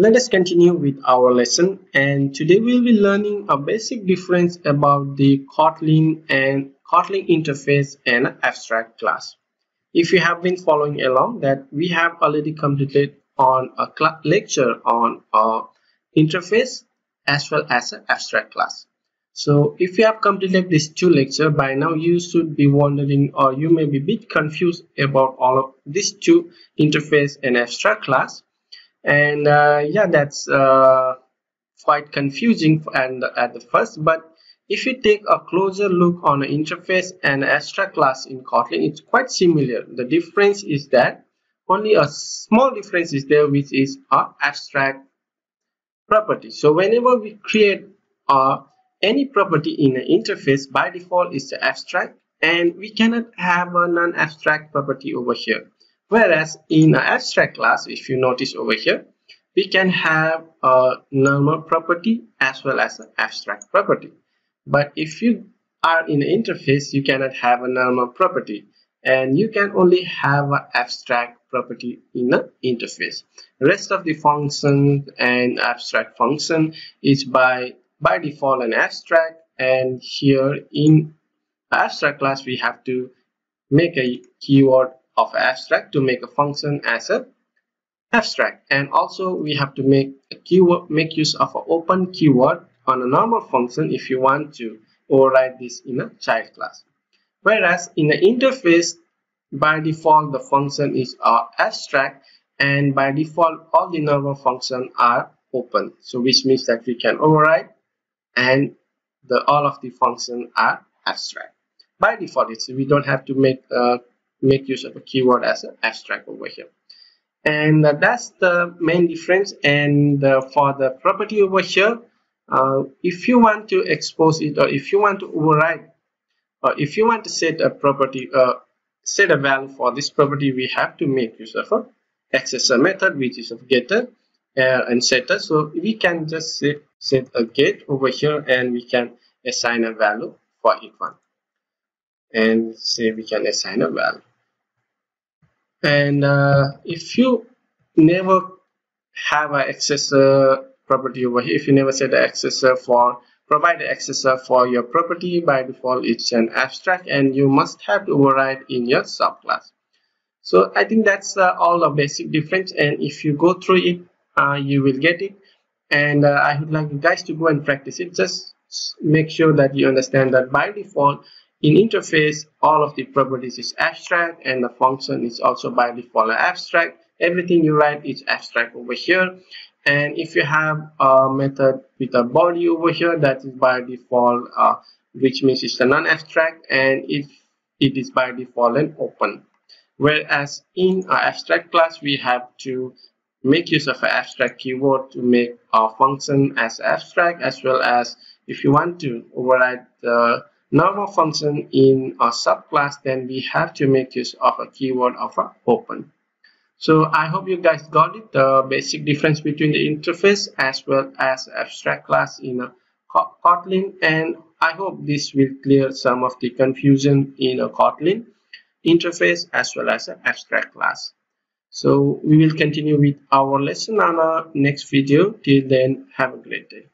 Let us continue with our lesson and today we'll be learning a basic difference about the Kotlin and Kotlin interface and abstract class. If you have been following along that we have already completed on a lecture on a interface as well as an abstract class. So if you have completed these two lectures by now you should be wondering or you may be a bit confused about all of these two interface and abstract class and uh, yeah that's uh, quite confusing and at the first but if you take a closer look on an interface and abstract class in Kotlin it's quite similar. The difference is that only a small difference is there which is a abstract property. So whenever we create uh, any property in an interface by default is abstract and we cannot have a non-abstract property over here Whereas in an abstract class, if you notice over here, we can have a normal property as well as an abstract property. But if you are in an interface, you cannot have a normal property and you can only have an abstract property in an interface. Rest of the function and abstract function is by, by default an abstract and here in abstract class we have to make a keyword of abstract to make a function as a abstract. And also we have to make a keyword make use of an open keyword on a normal function if you want to override this in a child class. Whereas in the interface by default the function is uh, abstract and by default all the normal functions are open. So which means that we can override and the all of the functions are abstract. By default it's we don't have to make a make use of a keyword as an abstract over here. And uh, that's the main difference. And uh, for the property over here uh, if you want to expose it or if you want to override or if you want to set a property uh, set a value for this property we have to make use of a accessor method which is of getter uh, and setter. So we can just set, set a get over here and we can assign a value for each one. And say we can assign a value and uh, if you never have an accessor property over here if you never set the accessor for provide the accessor for your property by default it's an abstract and you must have to override in your subclass. So i think that's uh, all the basic difference and if you go through it uh, you will get it. And uh, i would like you guys to go and practice it. Just make sure that you understand that by default in interface, all of the properties is abstract and the function is also by default abstract. Everything you write is abstract over here. And if you have a method with a body over here, that is by default, uh, which means it's a non-abstract. And if it is by default an open. Whereas in our abstract class, we have to make use of an abstract keyword to make our function as abstract as well as if you want to override the normal function in a subclass then we have to make use of a keyword of a open. So i hope you guys got it the basic difference between the interface as well as abstract class in a kotlin and i hope this will clear some of the confusion in a kotlin interface as well as an abstract class. So we will continue with our lesson on our next video. Till then have a great day